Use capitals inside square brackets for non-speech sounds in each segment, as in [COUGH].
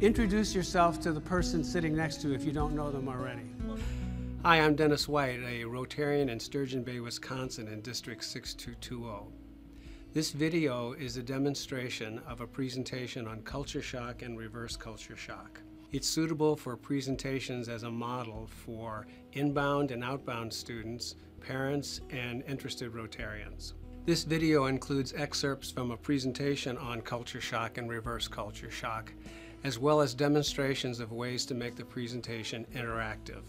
introduce yourself to the person sitting next to you if you don't know them already. Hi, I'm Dennis White, a Rotarian in Sturgeon Bay, Wisconsin in District 6220. This video is a demonstration of a presentation on culture shock and reverse culture shock. It's suitable for presentations as a model for inbound and outbound students, parents, and interested Rotarians. This video includes excerpts from a presentation on culture shock and reverse culture shock, as well as demonstrations of ways to make the presentation interactive.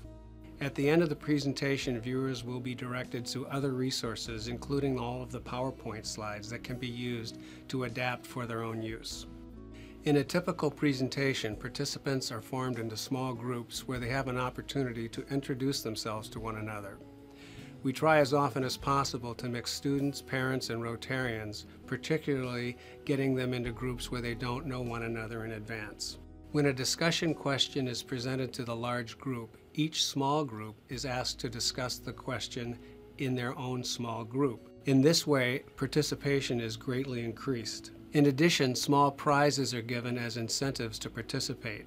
At the end of the presentation, viewers will be directed to other resources, including all of the PowerPoint slides that can be used to adapt for their own use. In a typical presentation, participants are formed into small groups where they have an opportunity to introduce themselves to one another. We try as often as possible to mix students, parents, and Rotarians, particularly getting them into groups where they don't know one another in advance. When a discussion question is presented to the large group, each small group is asked to discuss the question in their own small group. In this way, participation is greatly increased. In addition, small prizes are given as incentives to participate.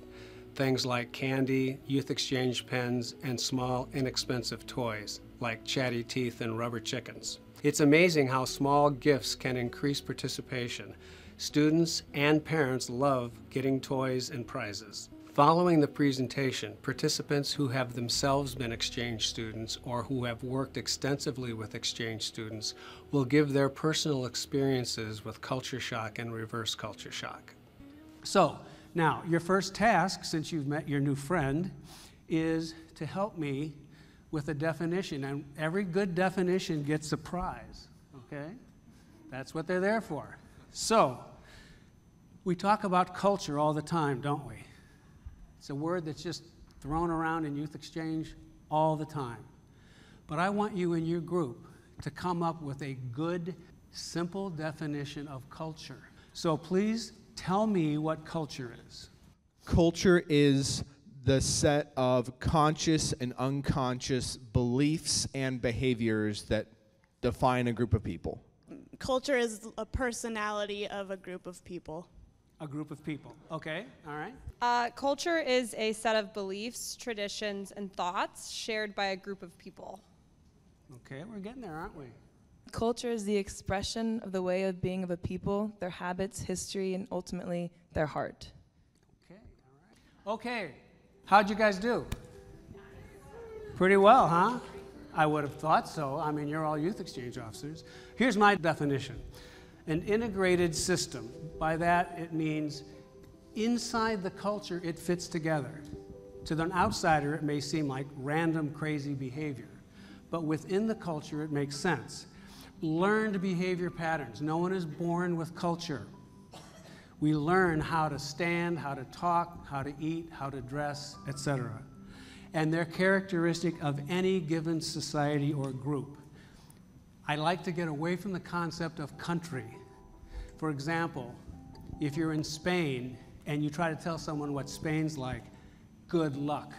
Things like candy, youth exchange pens, and small inexpensive toys like chatty teeth and rubber chickens. It's amazing how small gifts can increase participation. Students and parents love getting toys and prizes. Following the presentation, participants who have themselves been exchange students or who have worked extensively with exchange students will give their personal experiences with culture shock and reverse culture shock. So, now, your first task, since you've met your new friend, is to help me with a definition. And every good definition gets a prize, okay? That's what they're there for. So, we talk about culture all the time, don't we? It's a word that's just thrown around in youth exchange all the time. But I want you in your group to come up with a good, simple definition of culture. So please tell me what culture is. Culture is the set of conscious and unconscious beliefs and behaviors that define a group of people. Culture is a personality of a group of people. A group of people. Okay, all right. Uh, culture is a set of beliefs, traditions, and thoughts shared by a group of people. Okay, we're getting there, aren't we? Culture is the expression of the way of being of a people, their habits, history, and ultimately their heart. Okay, all right. Okay, how'd you guys do? Pretty well, huh? I would have thought so. I mean, you're all youth exchange officers. Here's my definition an integrated system. By that, it means inside the culture, it fits together. To an outsider, it may seem like random, crazy behavior, but within the culture, it makes sense. Learned behavior patterns. No one is born with culture. We learn how to stand, how to talk, how to eat, how to dress, etc. And they're characteristic of any given society or group. I like to get away from the concept of country. For example, if you're in Spain and you try to tell someone what Spain's like, good luck,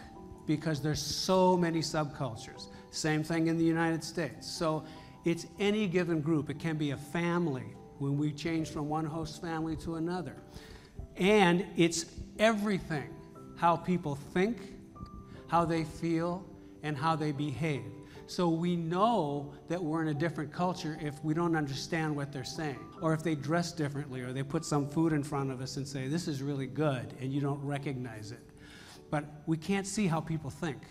because there's so many subcultures. Same thing in the United States. So it's any given group. It can be a family when we change from one host family to another. And it's everything how people think, how they feel, and how they behave. So we know that we're in a different culture if we don't understand what they're saying, or if they dress differently, or they put some food in front of us and say, This is really good, and you don't recognize it. But we can't see how people think,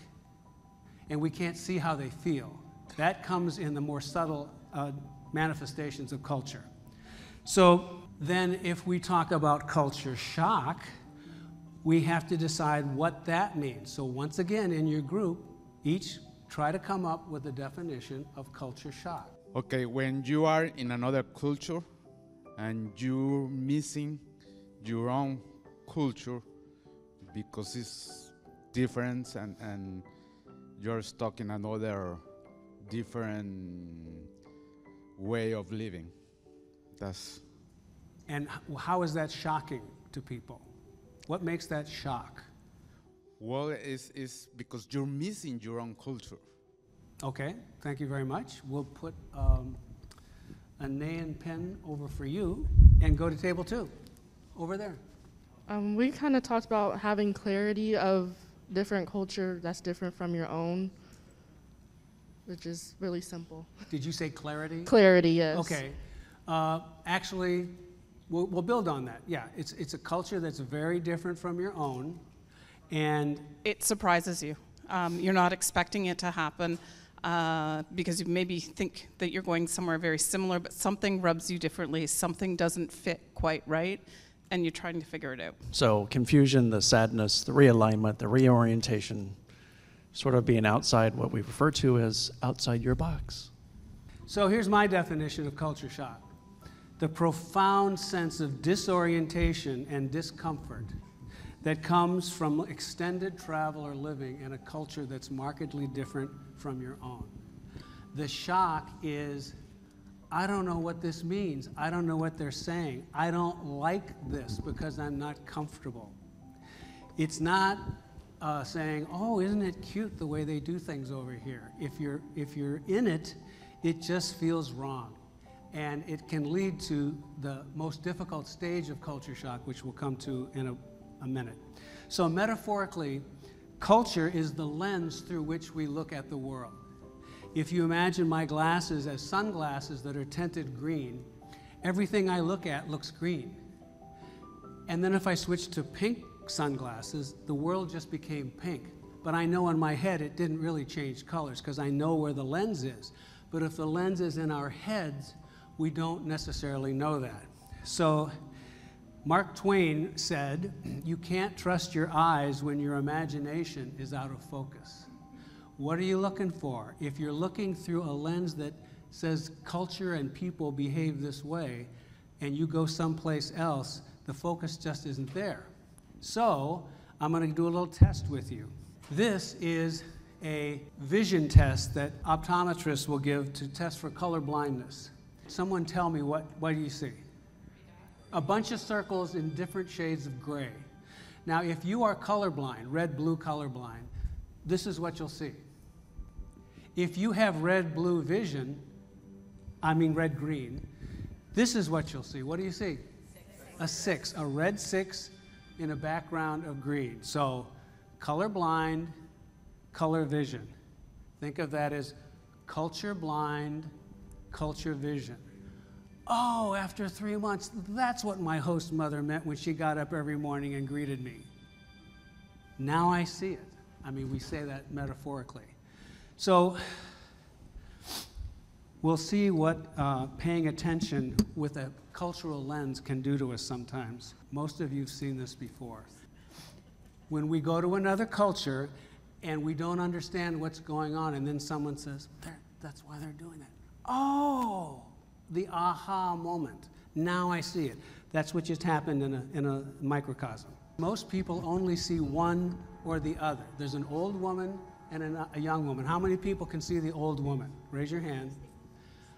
and we can't see how they feel. That comes in the more subtle uh, manifestations of culture. So then, if we talk about culture shock, we have to decide what that means. So, once again, in your group, each try to come up with a definition of culture shock. Okay, when you are in another culture and you're missing your own culture because it's different and, and you're stuck in another different way of living. That's And how is that shocking to people? What makes that shock? well, it's, it's because you're missing your own culture. Okay, thank you very much. We'll put um, a NAYEN pen over for you and go to table two, over there. Um, we kind of talked about having clarity of different culture that's different from your own, which is really simple. Did you say clarity? Clarity, yes. Okay. Uh, actually, we'll, we'll build on that. Yeah, it's, it's a culture that's very different from your own. And it surprises you. Um, you're not expecting it to happen uh, because you maybe think that you're going somewhere very similar, but something rubs you differently, something doesn't fit quite right, and you're trying to figure it out. So, confusion, the sadness, the realignment, the reorientation, sort of being outside what we refer to as outside your box. so here's my definition of culture shock the profound sense of disorientation and discomfort that comes from extended travel or living in a culture that's markedly different from your own. The shock is, I don't know what this means. I don't know what they're saying. I don't like this because I'm not comfortable. It's not uh, saying, "Oh, isn't it cute the way they do things over here?" If you're if you're in it, it just feels wrong, and it can lead to the most difficult stage of culture shock, which we'll come to in a, a minute. So metaphorically, culture is the lens through which we look at the world. If you imagine my glasses as sunglasses that are tinted green, everything I look at looks green. And then if I switch to pink sunglasses, the world just became pink. But I know in my head it didn't really change colors because I know where the lens is. But if the lens is in our heads, we don't necessarily know that. So Mark Twain said, You can't trust your eyes when your imagination is out of focus. What are you looking for? If you're looking through a lens that says culture and people behave this way, and you go someplace else, the focus just isn't there. So, I'm going to do a little test with you. This is a vision test that optometrists will give to test for color blindness. Someone tell me what, what do you see? A bunch of circles in different shades of gray. Now, if you are colorblind, red blue colorblind, this is what you'll see. If you have red blue vision, I mean red green, this is what you'll see. What do you see? A six, a red six in a background of green. So, colorblind, color vision. Think of that as culture blind, culture vision. Oh, after three months, that's what my host mother meant when she got up every morning and greeted me. Now I see it. I mean, we say that metaphorically. So, we'll see what uh, paying attention with a cultural lens can do to us sometimes. Most of you have seen this before. When we go to another culture and we don't understand what's going on, and then someone says, That's why they're doing that. Oh, the aha moment. Now I see it. That's what just happened in a, in a microcosm. Most people only see one or the other. There's an old woman and an, a young woman. How many people can see the old woman? Raise your hand.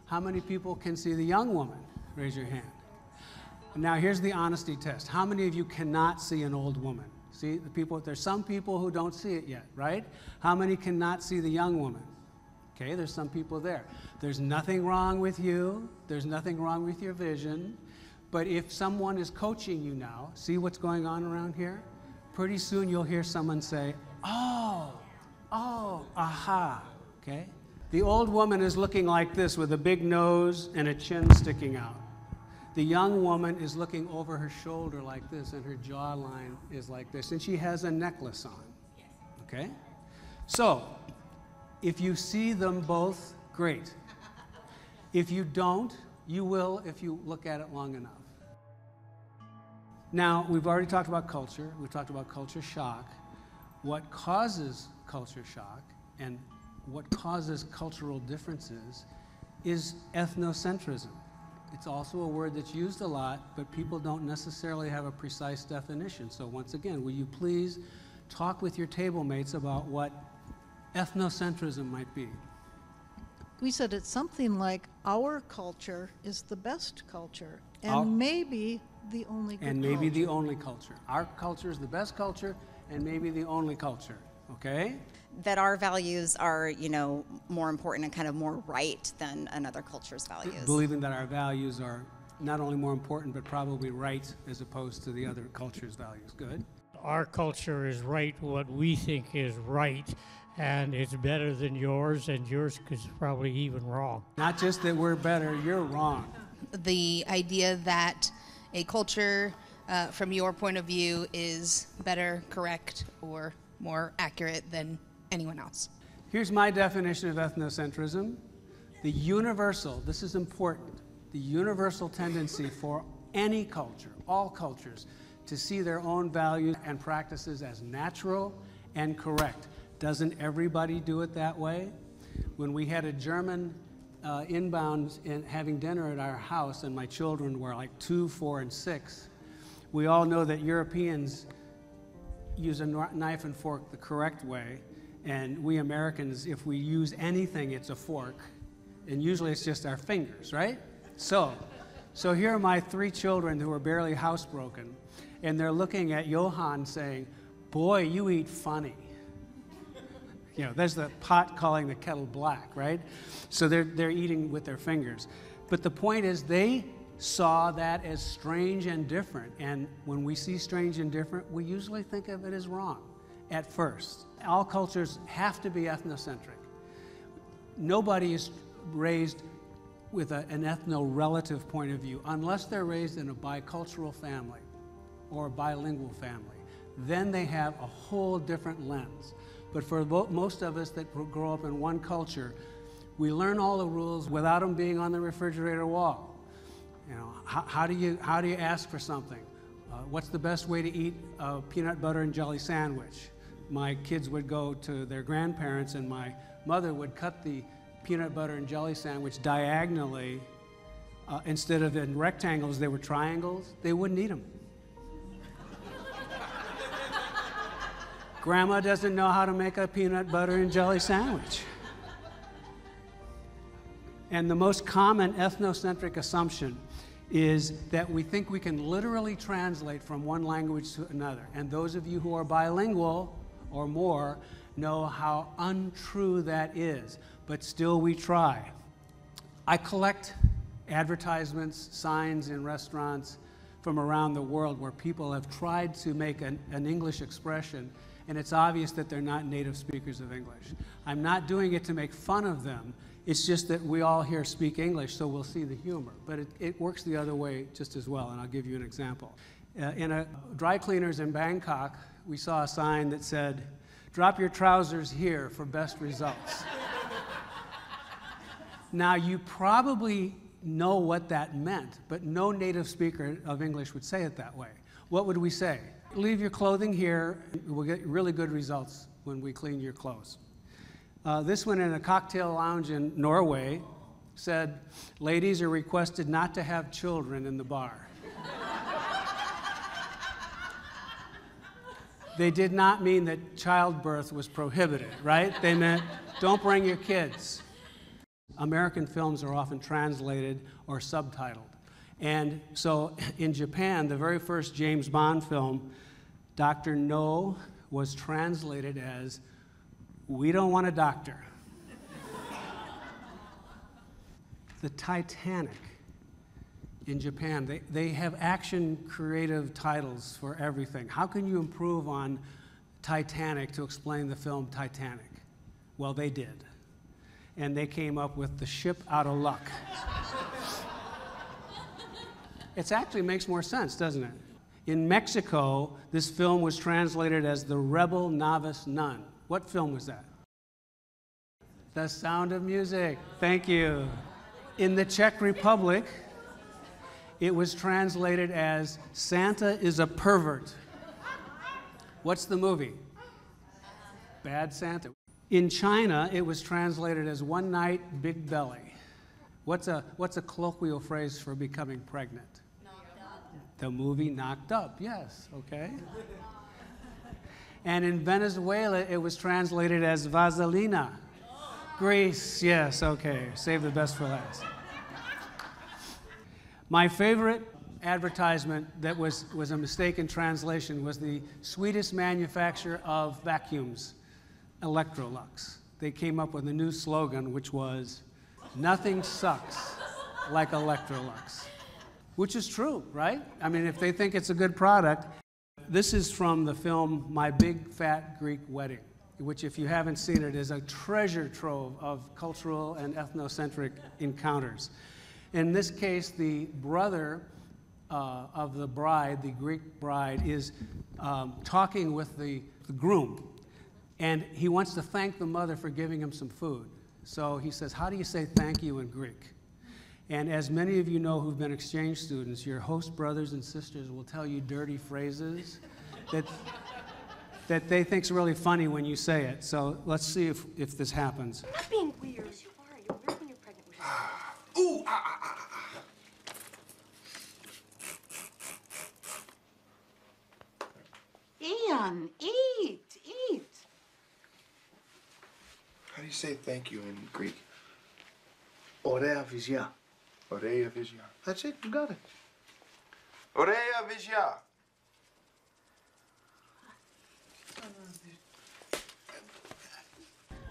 How many people can see the young woman? Raise your hand. Now here's the honesty test. How many of you cannot see an old woman? See the people. There's some people who don't see it yet, right? How many cannot see the young woman? Okay, there's some people there. There's nothing wrong with you. There's nothing wrong with your vision. But if someone is coaching you now, see what's going on around here? Pretty soon you'll hear someone say, "Oh, oh, aha." Okay? The old woman is looking like this with a big nose and a chin sticking out. The young woman is looking over her shoulder like this, and her jawline is like this, and she has a necklace on. Okay? So, if you see them both, great. If you don't, you will if you look at it long enough. Now, we've already talked about culture, we've talked about culture shock. What causes culture shock and what causes cultural differences is ethnocentrism. It's also a word that's used a lot, but people don't necessarily have a precise definition. So, once again, will you please talk with your table mates about what ethnocentrism might be? We said it's something like our culture is the best culture and Our- maybe the only good and maybe the only culture. Our culture is the best culture and maybe the only culture. Okay? That our values are, you know, more important and kind of more right than another culture's values. Believing that our values are not only more important, but probably right as opposed to the other culture's values. Good. Our culture is right what we think is right, and it's better than yours, and yours is probably even wrong. Not just that we're better, you're wrong. The idea that a culture, uh, from your point of view, is better, correct, or more accurate than anyone else. Here's my definition of ethnocentrism the universal, this is important, the universal tendency for any culture, all cultures, to see their own values and practices as natural and correct. Doesn't everybody do it that way? When we had a German uh, inbound in having dinner at our house, and my children were like two, four, and six, we all know that Europeans use a knife and fork the correct way, and we Americans, if we use anything, it's a fork, and usually it's just our fingers, right? So, so here are my three children who are barely housebroken, and they're looking at Johann saying, "Boy, you eat funny." You know, there's the pot calling the kettle black, right? So they're, they're eating with their fingers. But the point is, they saw that as strange and different. And when we see strange and different, we usually think of it as wrong at first. All cultures have to be ethnocentric. Nobody is raised with a, an ethno relative point of view unless they're raised in a bicultural family or a bilingual family. Then they have a whole different lens. But for most of us that grow up in one culture, we learn all the rules without them being on the refrigerator wall. You know, how, how do you how do you ask for something? Uh, what's the best way to eat a peanut butter and jelly sandwich? My kids would go to their grandparents, and my mother would cut the peanut butter and jelly sandwich diagonally uh, instead of in rectangles. They were triangles. They wouldn't eat them. Grandma doesn't know how to make a peanut butter and jelly sandwich. And the most common ethnocentric assumption is that we think we can literally translate from one language to another. And those of you who are bilingual or more know how untrue that is, but still we try. I collect advertisements, signs in restaurants from around the world where people have tried to make an, an English expression and it's obvious that they're not native speakers of English. I'm not doing it to make fun of them. It's just that we all here speak English, so we'll see the humor. But it, it works the other way just as well, and I'll give you an example. Uh, in a dry cleaners in Bangkok, we saw a sign that said, Drop your trousers here for best results. now, you probably know what that meant, but no native speaker of English would say it that way. What would we say? leave your clothing here. We'll get really good results when we clean your clothes. Uh, this one in a cocktail lounge in Norway said, ladies are requested not to have children in the bar. They did not mean that childbirth was prohibited, right? They meant don't bring your kids. American films are often translated or subtitled. And so in Japan, the very first James Bond film Dr. No was translated as, We don't want a doctor. the Titanic in Japan, they, they have action creative titles for everything. How can you improve on Titanic to explain the film Titanic? Well, they did. And they came up with the ship out of luck. [LAUGHS] it actually makes more sense, doesn't it? In Mexico, this film was translated as The Rebel Novice Nun. What film was that? The Sound of Music. Thank you. In the Czech Republic, it was translated as Santa is a Pervert. What's the movie? Bad Santa. In China, it was translated as One Night Big Belly. What's a, what's a colloquial phrase for becoming pregnant? The movie Knocked Up, yes, okay. and in Venezuela, it was translated as Vaselina. Grease, yes, okay. Save the best for last. My favorite advertisement that was, was a mistake in translation was the Swedish manufacturer of vacuums, Electrolux. They came up with a new slogan, which was, Nothing sucks like Electrolux. which is true, right? I mean, if they think it's a good product. This is from the film My Big Fat Greek Wedding, which, if you haven't seen it, is a treasure trove of cultural and ethnocentric encounters. In this case, the brother uh, of the bride, the Greek bride, is um, talking with the, the groom, and he wants to thank the mother for giving him some food. So he says, How do you say thank you in Greek? And as many of you know who've been exchange students, your host brothers and sisters will tell you dirty phrases [LAUGHS] that, that they think's really funny when you say it. So let's see if, if this happens. Not being weird. Ooh, ah, ah, ah, ah. Ian, eat, eat. How do you say thank you in Greek? Ωραία βυζιά. Ωραία βυζιά. That's it, you got it. Ωραία βυζιά.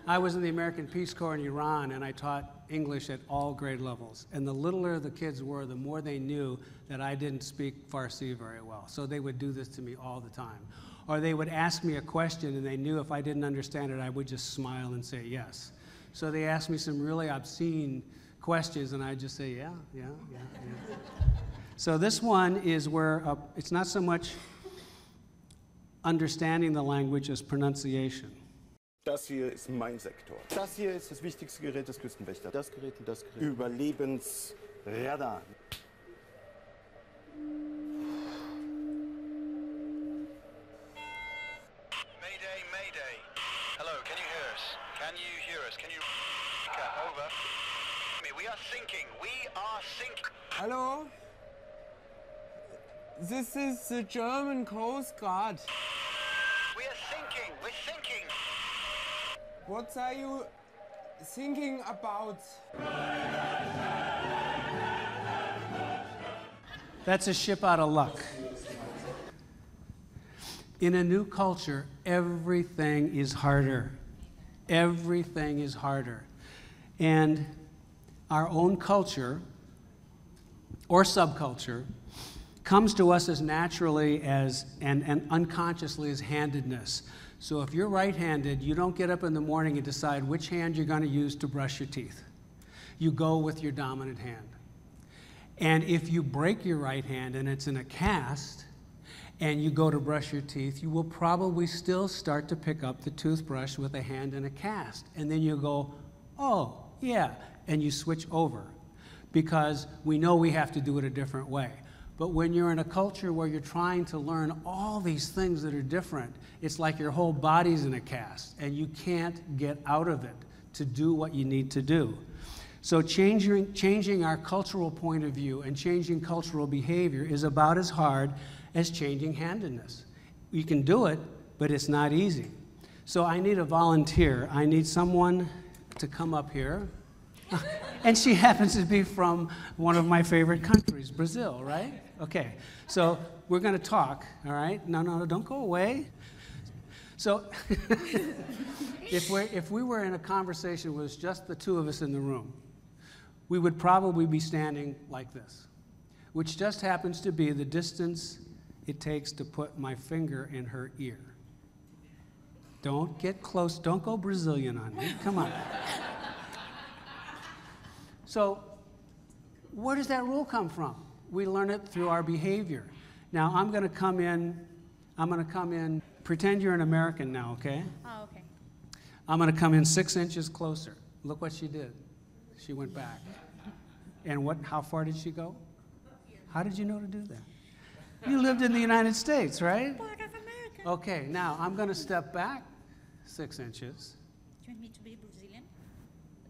I was in the American Peace Corps in Iran, and I taught English at all grade levels. And the littler the kids were, the more they knew that I didn't speak Farsi very well. So they would do this to me all the time. Or they would ask me a question, and they knew if I didn't understand it, I would just smile and say yes. So they asked me some really obscene questions, and I just say, yeah, yeah, yeah, yeah. so this one is where uh, it's not so much understanding the language as pronunciation. Das hier ist mein Sektor. Das hier ist das wichtigste Gerät des Küstenwächters. Das Gerät und das Gerät. Überlebensradar. Mayday, Mayday. Hello, can you hear us? Can you hear us? Can you... Over. We are sinking. We are sinking. Hello? This is the German Coast Guard. What are you thinking about? That's a ship out of luck. In a new culture, everything is harder. Everything is harder. And our own culture or subculture comes to us as naturally as and, and unconsciously as handedness. So if you're right handed, you don't get up in the morning and decide which hand you're going to use to brush your teeth. You go with your dominant hand. And if you break your right hand and it's in a cast, and you go to brush your teeth, you will probably still start to pick up the toothbrush with a hand in a cast. And then you go, oh, yeah, and you switch over because we know we have to do it a different way. But when you're in a culture where you're trying to learn all these things that are different, it's like your whole body's in a cast and you can't get out of it to do what you need to do. So, changing, changing our cultural point of view and changing cultural behavior is about as hard as changing handedness. You can do it, but it's not easy. So, I need a volunteer. I need someone to come up here. [LAUGHS] and she happens to be from one of my favorite countries, Brazil, right? Okay, so we're going to talk, all right? No, no, no, don't go away. So, [LAUGHS] if, we if we were in a conversation with just the two of us in the room, we would probably be standing like this, which just happens to be the distance it takes to put my finger in her ear. Don't get close, don't go Brazilian on me. Come on. [LAUGHS] So, where does that rule come from? We learn it through our behavior. Now, I'm going to come in, I'm going to come in, pretend you're an American now, okay? Oh, okay. I'm going to come in six inches closer. Look what she did. She went back. And what, how far did she go? How did you know to do that? You lived in the United States, right? Part of America. Okay, now I'm going to step back six inches. Do you want me to be Brazilian?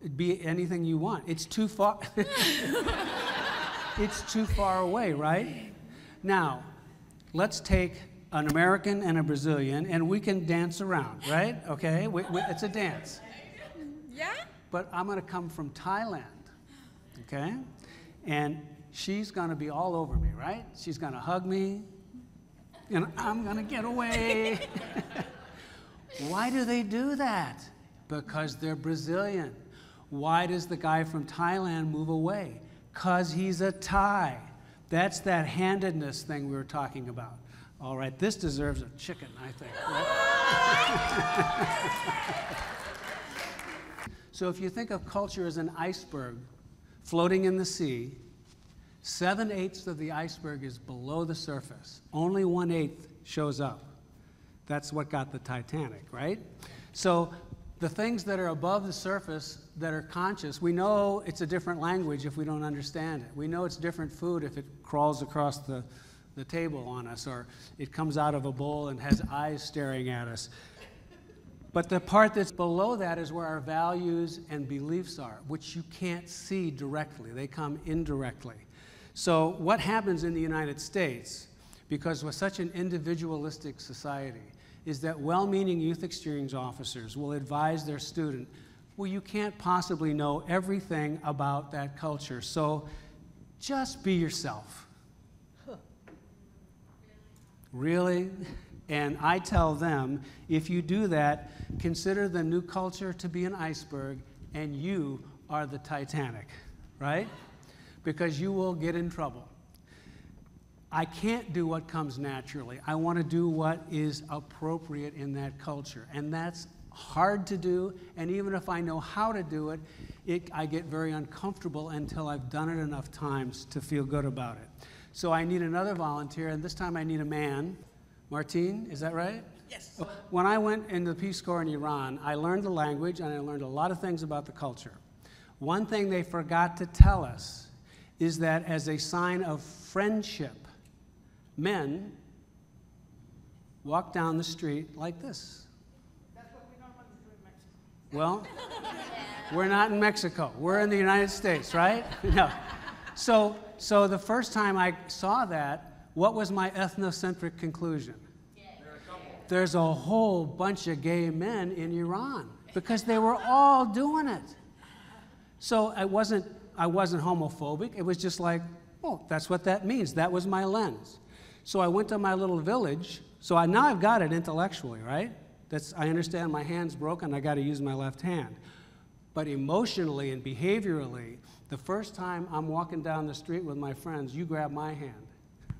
It'd be anything you want. It's too far. [LAUGHS] it's too far away, right? Now, let's take an American and a Brazilian, and we can dance around, right? Okay, we, we, it's a dance. Yeah? But I'm going to come from Thailand, okay? And she's going to be all over me, right? She's going to hug me, and I'm going to get away. [LAUGHS] Why do they do that? Because they're Brazilian. Why does the guy from Thailand move away? Because he's a Thai. That's that handedness thing we were talking about. All right, this deserves a chicken, I think. [LAUGHS] so if you think of culture as an iceberg floating in the sea, seven eighths of the iceberg is below the surface. Only one eighth shows up. That's what got the Titanic, right? So the things that are above the surface that are conscious, we know it's a different language if we don't understand it. We know it's different food if it crawls across the, the table on us or it comes out of a bowl and has eyes staring at us. But the part that's below that is where our values and beliefs are, which you can't see directly, they come indirectly. So, what happens in the United States, because we're such an individualistic society, is that well meaning youth exchange officers will advise their student, well, you can't possibly know everything about that culture, so just be yourself. Really? And I tell them, if you do that, consider the new culture to be an iceberg and you are the Titanic, right? Because you will get in trouble. I can't do what comes naturally. I want to do what is appropriate in that culture. And that's hard to do. And even if I know how to do it, it, I get very uncomfortable until I've done it enough times to feel good about it. So I need another volunteer, and this time I need a man. Martine, is that right? Yes. Oh, when I went into the Peace Corps in Iran, I learned the language and I learned a lot of things about the culture. One thing they forgot to tell us is that as a sign of friendship, men walk down the street like this. Well, we're not in Mexico. We're in the United States, right? [LAUGHS] No. So, so the first time I saw that, what was my ethnocentric conclusion? There's a whole bunch of gay men in Iran because they were all doing it. So I wasn't, I wasn't homophobic. It was just like, oh, that's what that means. That was my lens. So I went to my little village. So I, now I've got it intellectually, right? That's, I understand my hand's broken, I got to use my left hand. But emotionally and behaviorally, the first time I'm walking down the street with my friends, you grab my hand.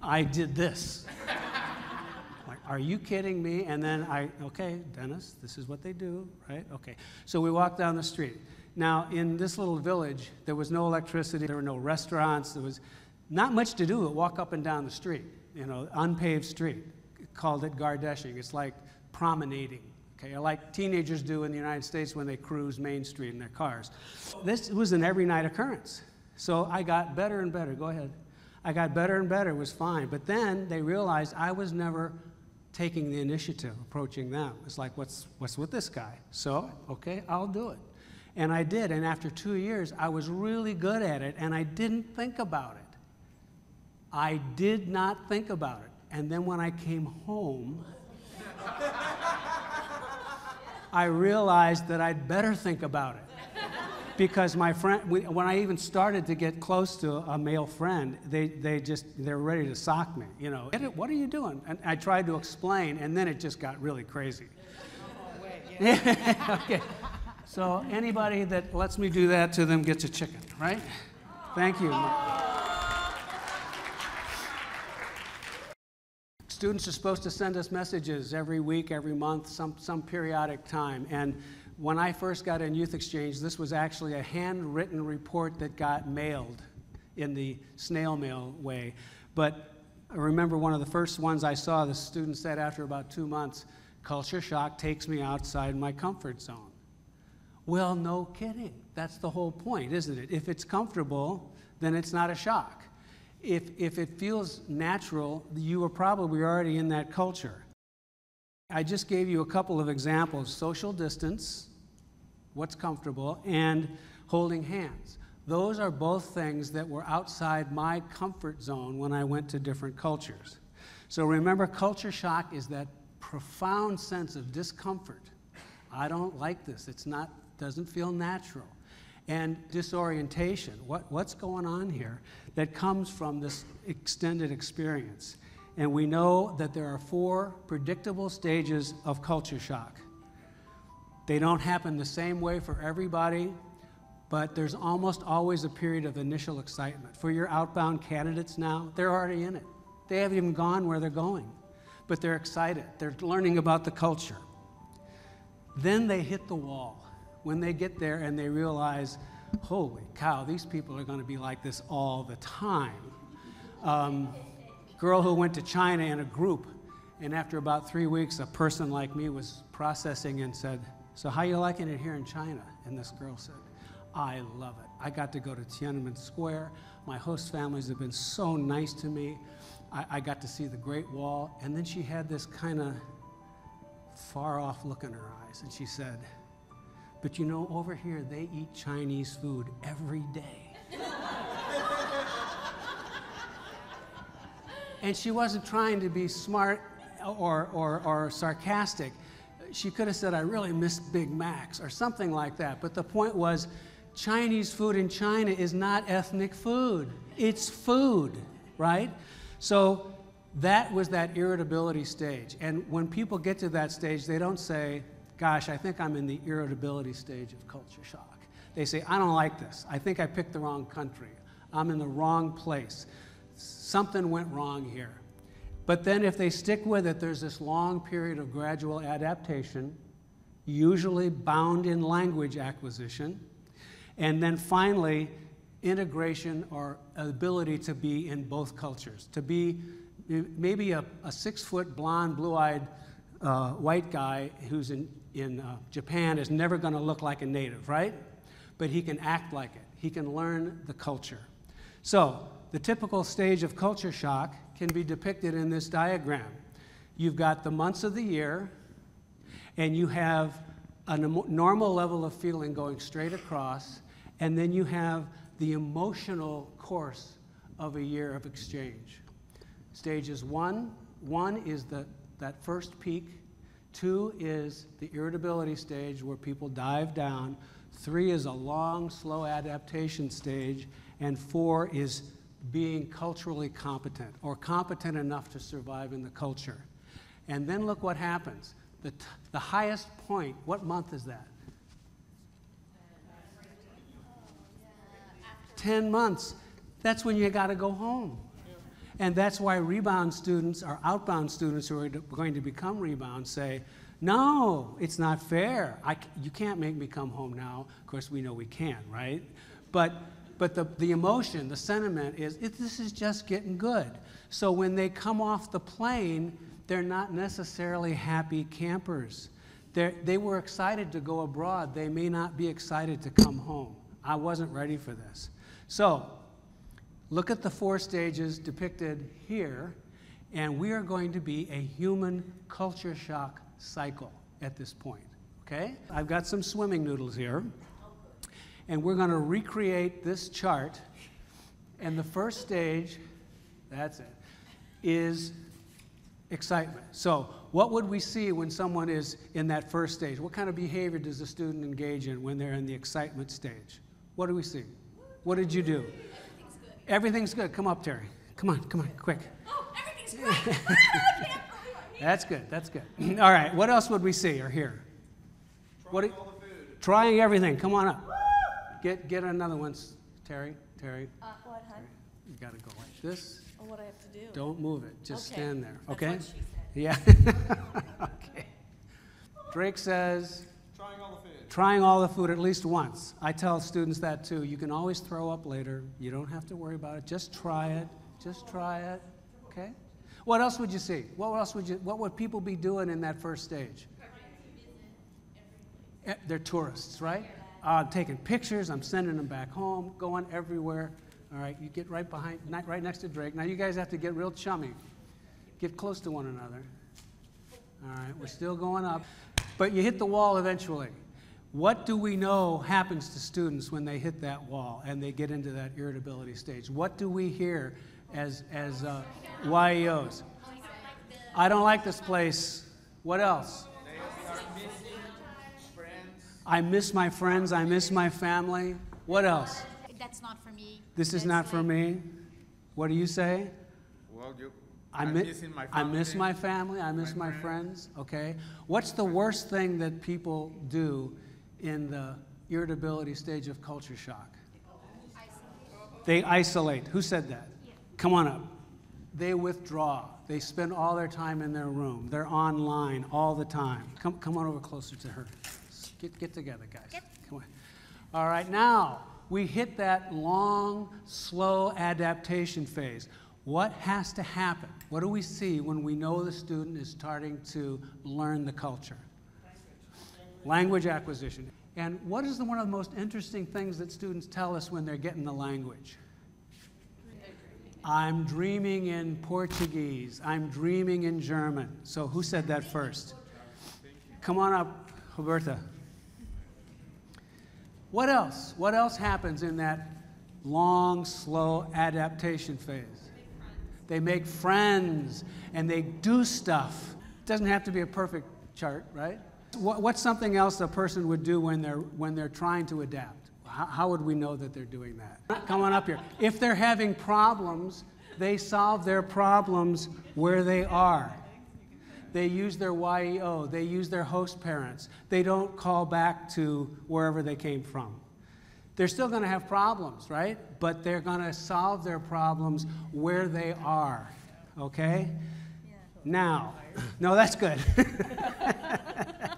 I did this. [LAUGHS] like, are you kidding me? And then I, okay, Dennis, this is what they do, right? Okay. So we walk down the street. Now, in this little village, there was no electricity, there were no restaurants, there was not much to do but walk up and down the street you know, unpaved street. Called it gardeshing. It's like promenading, okay, like teenagers do in the United States when they cruise Main Street in their cars. This was an every night occurrence. So I got better and better. Go ahead. I got better and better. It was fine. But then they realized I was never taking the initiative, approaching them. It's like, what's, what's with this guy? So, okay, I'll do it. And I did. And after two years, I was really good at it, and I didn't think about it. I did not think about it. And then when I came home, I realized that I'd better think about it. Because my friend, when I even started to get close to a male friend, they, they just, they're ready to sock me, you know. What are you doing? And I tried to explain, and then it just got really crazy. Oh, wait, yeah. okay. So anybody that lets me do that to them gets a chicken, right? Thank you. Students are supposed to send us messages every week, every month, some, some periodic time. And when I first got in Youth Exchange, this was actually a handwritten report that got mailed in the snail mail way. But I remember one of the first ones I saw, the student said after about two months, culture shock takes me outside my comfort zone. Well, no kidding. That's the whole point, isn't it? If it's comfortable, then it's not a shock if, if it feels natural, you are probably already in that culture. I just gave you a couple of examples social distance, what's comfortable, and holding hands. Those are both things that were outside my comfort zone when I went to different cultures. So remember, culture shock is that profound sense of discomfort. I don't like this. It's not doesn't feel natural and disorientation. What, what's going on here that comes from this extended experience? And we know that there are four predictable stages of culture shock. They don't happen the same way for everybody, but there's almost always a period of initial excitement. For your outbound candidates now, they're already in it. They haven't even gone where they're going, but they're excited. They're learning about the culture. Then they hit the wall. When they get there and they realize, holy cow, these people are going to be like this all the time. Um, girl who went to China in a group, and after about three weeks, a person like me was processing and said, "So how you liking it here in China?" And this girl said, "I love it. I got to go to Tiananmen Square. My host families have been so nice to me. I, I got to see the Great Wall." And then she had this kind of far off look in her eyes, and she said, "But you know, over here they eat Chinese food every day." And she wasn't trying to be smart or, or, or sarcastic. She could have said, I really miss Big Macs or something like that. But the point was, Chinese food in China is not ethnic food, it's food, right? So that was that irritability stage. And when people get to that stage, they don't say, Gosh, I think I'm in the irritability stage of culture shock. They say, I don't like this. I think I picked the wrong country. I'm in the wrong place something went wrong here. But then, if they stick with it, there's this long period of gradual adaptation, usually bound in language acquisition, and then finally, integration or ability to be in both cultures. To be maybe a, a six foot, blonde, blue eyed uh, white guy who's in, in uh, Japan is never going to look like a native, right? But he can act like it, he can learn the culture. So, the typical stage of culture shock can be depicted in this diagram. You've got the months of the year, and you have a normal level of feeling going straight across, and then you have the emotional course of a year of exchange. Stages one, one is the, that first peak, two is the irritability stage where people dive down, three is a long, slow adaptation stage, and four is being culturally competent or competent enough to survive in the culture. And then look what happens. The, the highest point, what month is that? 10 months. That's when you got to go home. And that's why rebound students or outbound students who are going to become rebound say, no, it's not fair. I, you can't make me come home now. Of course, we know we can, right? But but the, the emotion, the sentiment is it, this is just getting good. So when they come off the plane, they're not necessarily happy campers. They're, they were excited to go abroad. They may not be excited to come home. I wasn't ready for this. So look at the four stages depicted here, and we are going to be a human culture shock cycle at this point. Okay? I've got some swimming noodles here and we're going to recreate this chart. And the first stage, that's it, is excitement. So, what would we see when someone is in that first stage? What kind of behavior does the student engage in when they're in the excitement stage? What do we see? What did you do? Everything's good. Come up, Terry. Come on, come on, quick. Oh, everything's [LAUGHS] great. [LAUGHS] that's good. That's good. [CLEARS THROAT] All right. What else would we see or hear? Trying what? all the food. Trying everything. Come on up. Get, get another one, Terry. Terry. Uh, what, hun? You got to go like this. Oh, what I have to do? Don't move it. Just Okay. stand there. That's Okay? what she said. Yeah. [LAUGHS] okay. Drake says, Trying all the food. trying all the food at least once. I tell students that too. You can always throw up later. You don't have to worry about it. Just try it. Just try it. Okay? What else would you see? What else would you what would people be doing in that first stage? Eh, They're tourists, right? Uh, taking pictures, I'm sending them back home, going everywhere. All right, you get right behind, right next to Drake. Now you guys have to get real chummy. Get close to one another. All right, we're still going up. But you hit the wall eventually. What do we know happens to students when they hit that wall and they get into that irritability stage? What do we hear as, as uh, YEOs? I don't like this place. What else? I miss my friends. I miss my family. What else? That's not for me. This is not for me. What do you say? Well, you, I, I'm mi- missing my I miss my family. I miss my, friends. Okay. What's the worst thing that people do in the irritability stage of culture shock? They isolate. Who said that? Come on up. They withdraw. They spend all their time in their room. They're online all the time. Come, come on over closer to her. Get, get together, guys. Come on. All right, now we hit that long, slow adaptation phase. What has to happen? What do we see when we know the student is starting to learn the culture? Language acquisition. And what is the, one of the most interesting things that students tell us when they're getting the language? I'm dreaming in Portuguese. I'm dreaming in German. So who said that first? Come on up, Roberta. What else? What else happens in that long, slow adaptation phase? They make friends and they do stuff. It doesn't have to be a perfect chart, right? What, what's something else a person would do when they're, when they're trying to adapt? How, how would we know that they're doing that? Come on up here. If they're having problems, they solve their problems where they are. They use their YEO, they use their host parents. They don't call back to wherever they came from. They're still going to have problems, right? But they're going to solve their problems where they are. Okay? Now, [LAUGHS] no, that's good. [LAUGHS]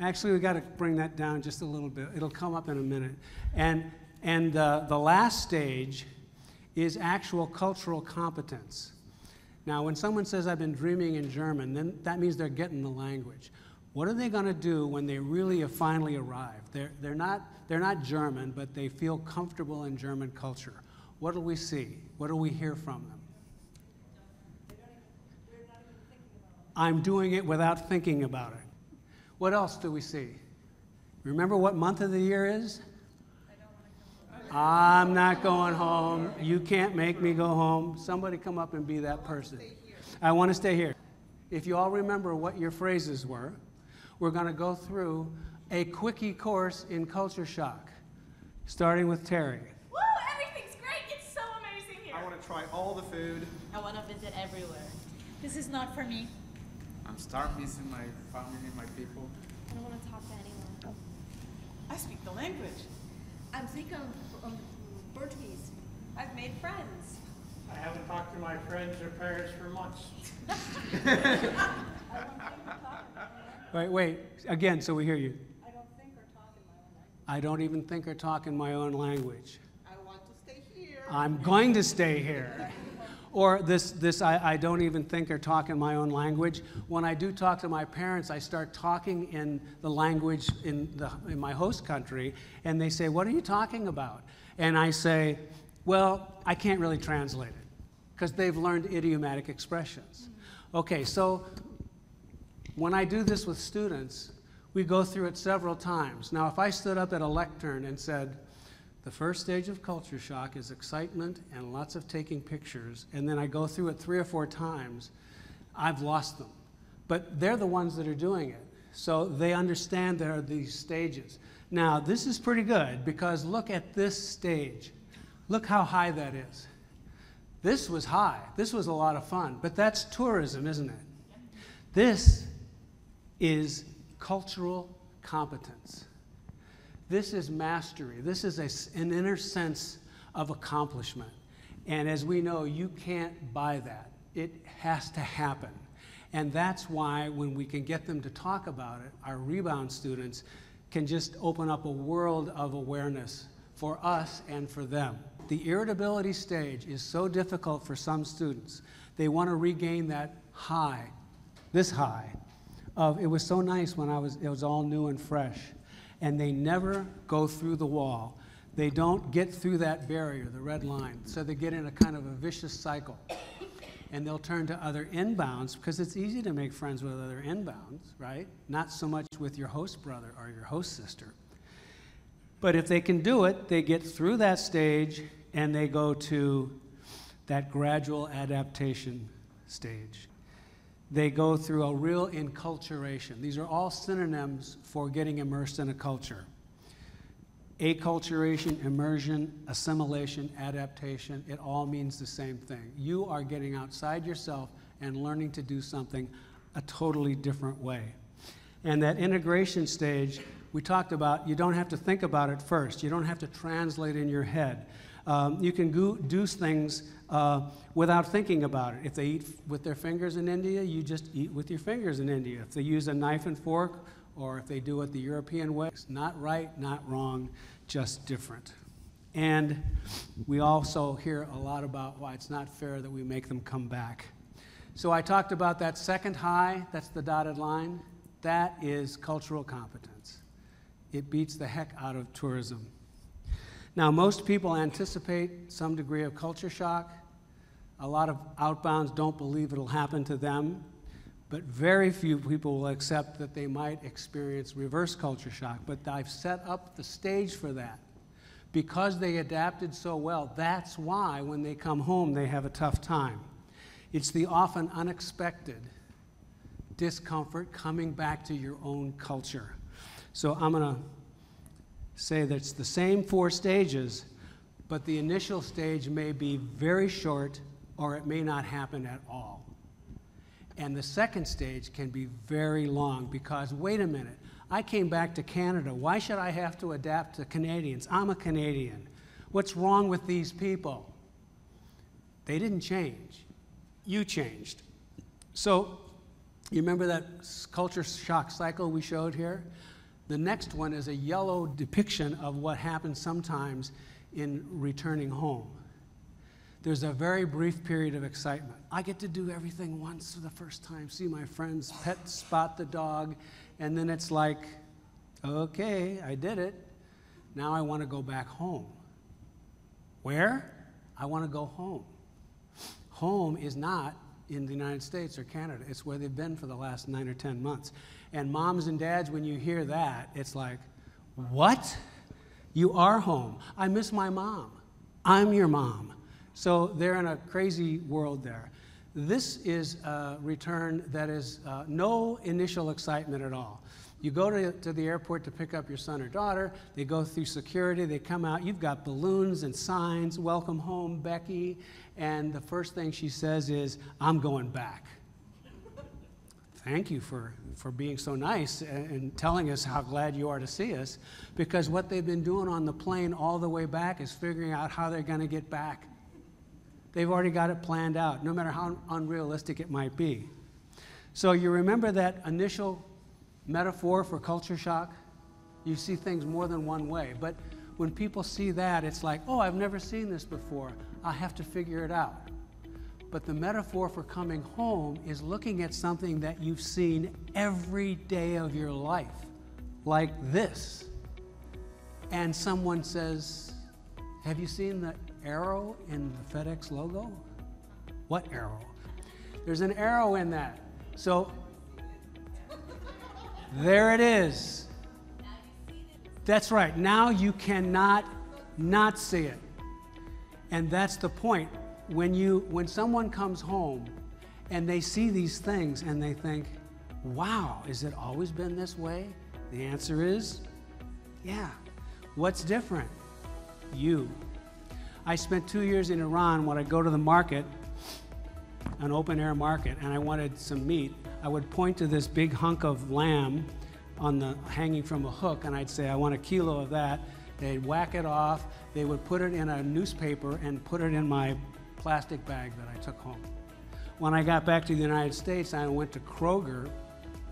Actually, we got to bring that down just a little bit. It'll come up in a minute. And, and uh, the last stage is actual cultural competence. Now, when someone says, I've been dreaming in German, then that means they're getting the language. What are they going to do when they really have finally arrived? They're, they're, not, they're not German, but they feel comfortable in German culture. What do we see? What do we hear from them? I'm doing it without thinking about it. What else do we see? Remember what month of the year is? I'm not going home. You can't make me go home. Somebody come up and be that person. I want to stay here. If you all remember what your phrases were, we're going to go through a quickie course in culture shock, starting with Terry. Woo! Everything's great. It's so amazing here. I want to try all the food. I want to visit everywhere. This is not for me. I'm start missing my family, my people. I don't want to talk to anyone. I speak the language. I'm thinking of um, Portuguese. I've made friends. I haven't talked to my friends or parents for months. [LAUGHS] Wait, wait, again, so we hear you. I don't think or talk in my own language. I don't even think or talk in my own language. I want to stay here. I'm going to stay here. [LAUGHS] Or this, this I, I don't even think or talk in my own language. When I do talk to my parents, I start talking in the language in, the, in my host country, and they say, What are you talking about? And I say, Well, I can't really translate it because they've learned idiomatic expressions. Okay, so when I do this with students, we go through it several times. Now, if I stood up at a lectern and said, the first stage of culture shock is excitement and lots of taking pictures, and then I go through it three or four times, I've lost them. But they're the ones that are doing it. So they understand there are these stages. Now, this is pretty good because look at this stage. Look how high that is. This was high. This was a lot of fun. But that's tourism, isn't it? This is cultural competence. This is mastery. This is a, an inner sense of accomplishment. And as we know, you can't buy that. It has to happen. And that's why when we can get them to talk about it, our rebound students can just open up a world of awareness for us and for them. The irritability stage is so difficult for some students. They want to regain that high, this high, of it was so nice when I was, it was all new and fresh. And they never go through the wall. They don't get through that barrier, the red line. So they get in a kind of a vicious cycle. And they'll turn to other inbounds because it's easy to make friends with other inbounds, right? Not so much with your host brother or your host sister. But if they can do it, they get through that stage and they go to that gradual adaptation stage. They go through a real enculturation. These are all synonyms for getting immersed in a culture. Acculturation, immersion, assimilation, adaptation, it all means the same thing. You are getting outside yourself and learning to do something a totally different way. And that integration stage, We talked about you don't have to think about it first, you don't have to translate in your head. Um, you can do things uh, without thinking about it. If they eat with their fingers in India, you just eat with your fingers in India. If they use a knife and fork, or if they do it the European way, it's not right, not wrong, just different. And we also hear a lot about why it's not fair that we make them come back. So I talked about that second high, that's the dotted line. That is cultural competence. It beats the heck out of tourism. Now, most people anticipate some degree of culture shock. A lot of outbounds don't believe it'll happen to them, but very few people will accept that they might experience reverse culture shock. But I've set up the stage for that. Because they adapted so well, that's why when they come home they have a tough time. It's the often unexpected discomfort coming back to your own culture. So I'm going to say that it's the same four stages, but the initial stage may be very short or it may not happen at all. And the second stage can be very long because, wait a minute, I came back to Canada. Why should I have to adapt to Canadians? I'm a Canadian. What's wrong with these people? They didn't change. You changed. So, you remember that culture shock cycle we showed here? The next one is a yellow depiction of what happens sometimes in returning home. There's a very brief period of excitement. I get to do everything once for the first time, see my friends, pet spot the dog, and then it's like, okay, I did it. Now I want to go back home. Where? I want to go home. Home is not in the United States or Canada, it's where they've been for the last nine or 10 months. And moms and dads, when you hear that, it's like, what? You are home. I miss my mom. I'm your mom. So they're in a crazy world there. This is a return that is uh, no initial excitement at all. You go to, to the airport to pick up your son or daughter, they go through security, they come out, you've got balloons and signs, welcome home, Becky, and the first thing she says is, I'm going back. Thank you for, for being so nice and, and telling us how glad you are to see us, because what they've been doing on the plane all the way back is figuring out how they're going to get back. They've already got it planned out, no matter how unrealistic it might be. So you remember that initial metaphor for culture shock? You see things more than one way. But when people see that, it's like, oh, I've never seen this before. I have to figure it out. But the metaphor for coming home is looking at something that you've seen every day of your life, like this. And someone says, Have you seen the arrow in the FedEx logo? What arrow? There's an arrow in that. So there it is. That's right. Now you cannot not see it. And that's the point. When you when someone comes home and they see these things and they think, "Wow, has it always been this way?" The answer is, yeah. What's different? You. I spent two years in Iran when I go to the market, an open air market, and I wanted some meat. I would point to this big hunk of lamb on the hanging from a hook, and I'd say, I want a kilo of that. They'd whack it off. They would put it in a newspaper and put it in my plastic bag that I took home. When I got back to the United States, I went to Kroger.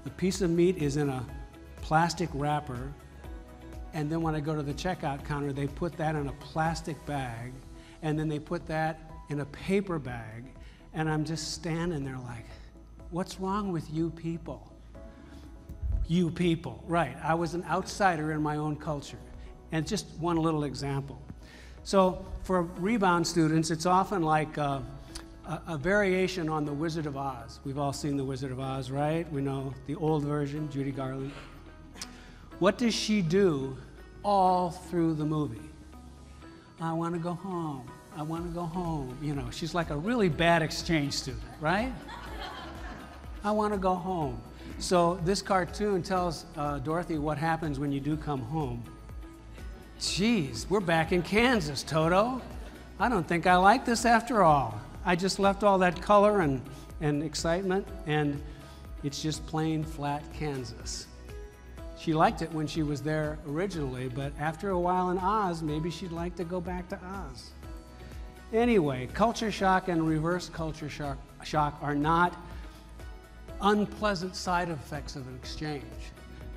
The piece of meat is in a plastic wrapper. And then when I go to the checkout counter, they put that in a plastic bag. And then they put that in a paper bag. And I'm just standing there like, what's wrong with you people? You people, right. I was an outsider in my own culture. And just one little example. So for rebound students, it's often like uh, a, a, variation on The Wizard of Oz. We've all seen The Wizard of Oz, right? We know the old version, Judy Garland. What does she do all through the movie? I want to go home. I want to go home. You know, she's like a really bad exchange student, right? I want to go home. So this cartoon tells uh, Dorothy what happens when you do come home. Geez, we're back in Kansas, Toto. I don't think I like this after all. I just left all that color and, and excitement, and it's just plain flat Kansas. She liked it when she was there originally, but after a while in Oz, maybe she'd like to go back to Oz. Anyway, culture shock and reverse culture shock, shock are not unpleasant side effects of an exchange.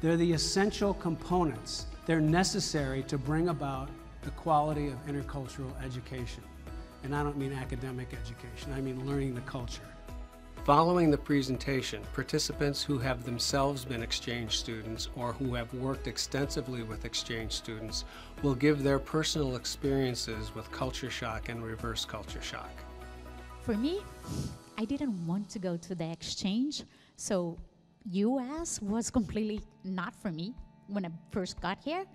They're the essential components. They're necessary to bring about the quality of intercultural education. And I don't mean academic education, I mean learning the culture. Following the presentation, participants who have themselves been exchange students or who have worked extensively with exchange students will give their personal experiences with culture shock and reverse culture shock. For me, I didn't want to go to the exchange, so US was completely not for me when I first got here,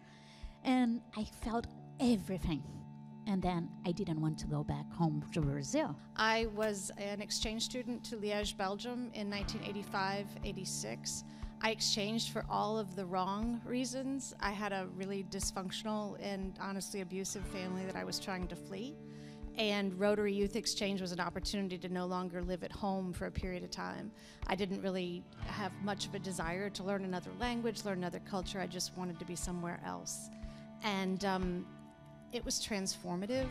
and I felt everything. And then I didn't want to go back home to Brazil. I was an exchange student to Liège, Belgium in 1985 86. I exchanged for all of the wrong reasons. I had a really dysfunctional and honestly abusive family that I was trying to flee. And Rotary Youth Exchange was an opportunity to no longer live at home for a period of time. I didn't really have much of a desire to learn another language, learn another culture. I just wanted to be somewhere else. And um, it was transformative.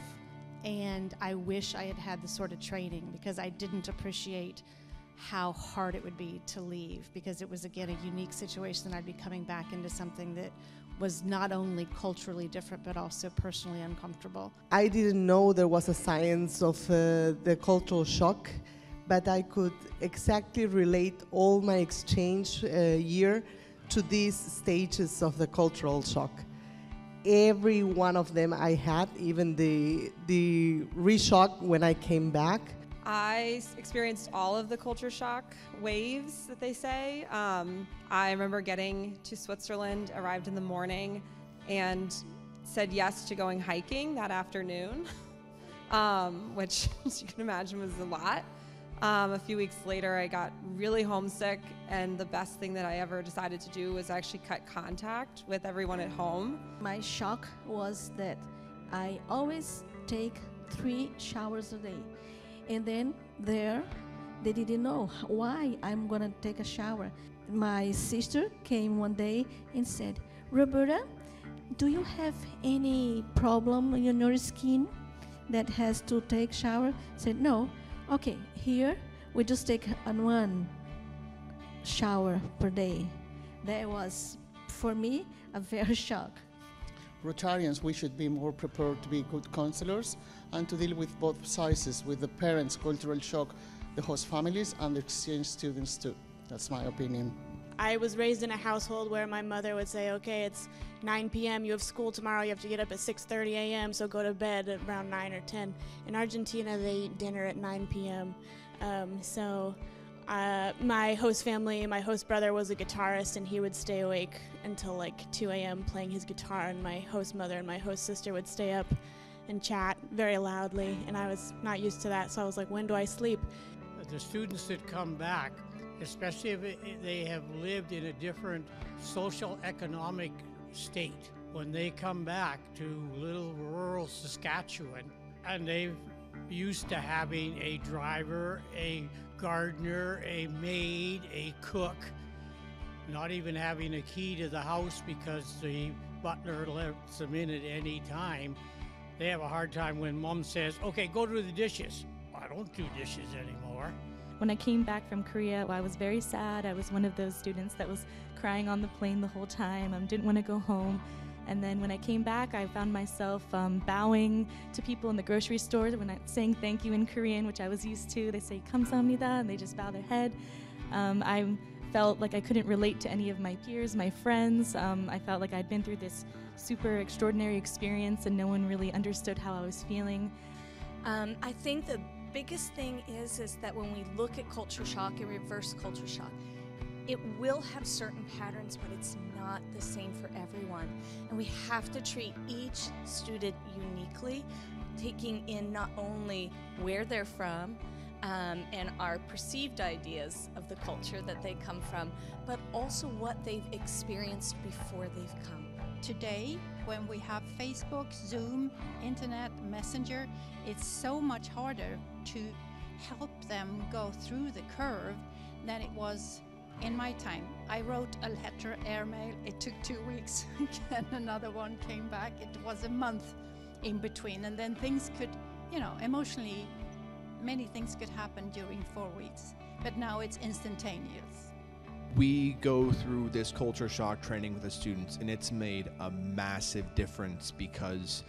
And I wish I had had the sort of training because I didn't appreciate how hard it would be to leave because it was, again, a unique situation I'd be coming back into something that was not only culturally different but also personally uncomfortable. I didn't know there was a science of uh, the cultural shock, but I could exactly relate all my exchange uh, year to these stages of the cultural shock. Every one of them I had, even the the reshock when I came back. I experienced all of the culture shock waves that they say. Um, I remember getting to Switzerland, arrived in the morning, and said yes to going hiking that afternoon, [LAUGHS] um, which, [LAUGHS] as you can imagine, was a lot. Um, a few weeks later, I got really homesick, and the best thing that I ever decided to do was actually cut contact with everyone at home. My shock was that I always take three showers a day. And then there, they didn't know why I'm gonna take a shower. My sister came one day and said, Roberta, do you have any problem in your skin that has to take shower? I said, no. Okay, here we just take on one shower per day. That was, for me, a very [LAUGHS] shock. Rotarians, we should be more prepared to be good counselors and to deal with both sides, with the parents' cultural shock, the host families, and the exchange students too. That's my opinion. I was raised in a household where my mother would say, "Okay, it's 9 p.m. You have school tomorrow. You have to get up at 6:30 a.m. So go to bed around 9 or 10." In Argentina, they eat dinner at 9 p.m. Um, so uh, my host family, my host brother was a guitarist, and he would stay awake until like 2 a.m. playing his guitar, and my host mother and my host sister would stay up and chat very loudly, and I was not used to that. So I was like, "When do I sleep?" the students that come back, especially if they have lived in a different social economic state, when they come back to little rural Saskatchewan and they've used to having a driver, a gardener, a maid, a cook, not even having a key to the house because the butler lets them in at any time. They have a hard time when mom says, okay, go do the dishes. I don't do dishes anymore. When I came back from Korea, I was very sad. I was one of those students that was crying on the plane the whole time. I um, didn't want to go home. And then when I came back, I found myself um, bowing to people in the grocery store when I saying thank you in Korean, which I was used to. They say kamsahamnida, and they just bow their head. Um, I felt like I couldn't relate to any of my peers, my friends. Um, I felt like I'd been through this super extraordinary experience, and no one really understood how I was feeling. Um, I think the biggest thing is is that when we look at culture shock and reverse culture shock, it will have certain patterns, but it's not the same for everyone. And we have to treat each student uniquely, taking in not only where they're from um, and our perceived ideas of the culture that they come from, but also what they've experienced before they've come. Today, when we have Facebook, Zoom, Internet, Messenger, it's so much harder to help them go through the curve than it was in my time, I wrote a letter, airmail. It took two weeks. [LAUGHS] and another one came back. It was a month in between. And then things could, you know, emotionally, many things could happen during four weeks. But now it's instantaneous. We go through this culture shock training with the students, and it's made a massive difference because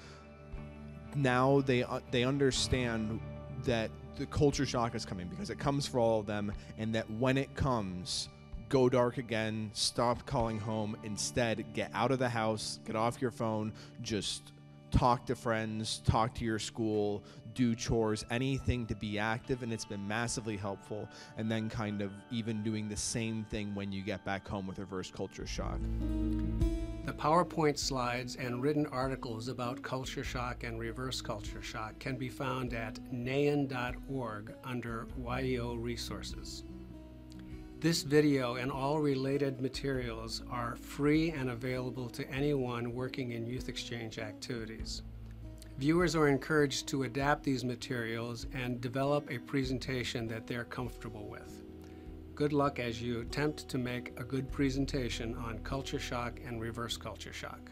now they uh, they understand that the culture shock is coming because it comes for all of them, and that when it comes, go dark again, stop calling home, instead get out of the house, get off your phone, just talk to friends, talk to your school, do chores, anything to be active, and it's been massively helpful. And then kind of even doing the same thing when you get back home with reverse culture shock. The PowerPoint slides and written articles about culture shock and reverse culture shock can be found at nayen.org under YEO resources. This video and all related materials are free and available to anyone working in youth exchange activities. Viewers are encouraged to adapt these materials and develop a presentation that they're comfortable with. Good luck as you attempt to make a good presentation on culture shock and reverse culture shock.